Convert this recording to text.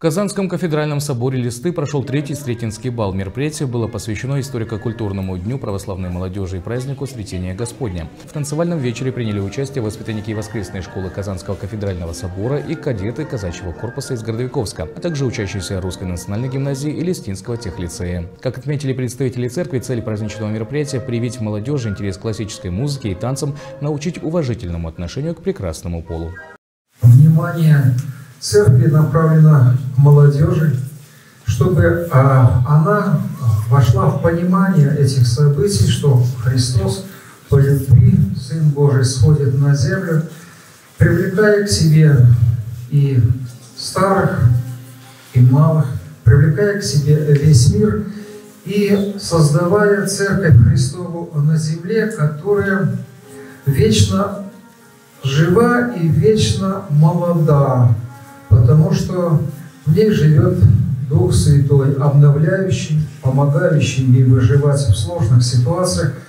В Казанском кафедральном соборе «Листы» прошел третий Сретенский бал. Мероприятие было посвящено историко-культурному дню православной молодежи и празднику Сретения Господня. В танцевальном вечере приняли участие воспитанники воскресной школы Казанского кафедрального собора и кадеты казачьего корпуса из Городовиковска, а также учащиеся Русской национальной гимназии и Листинского техлицея. Как отметили представители церкви, цель праздничного мероприятия – привить молодежи интерес к классической музыке и танцам, научить уважительному отношению к прекрасному полу. Внимание церкви направлена к молодежи, чтобы а, она вошла в понимание этих событий, что Христос по любви, Сын Божий, сходит на землю, привлекая к себе и старых, и малых, привлекая к себе весь мир и создавая Церковь Христову на земле, которая вечно жива и вечно молода, потому что в ней живет Дух Святой, обновляющий, помогающий ей выживать в сложных ситуациях –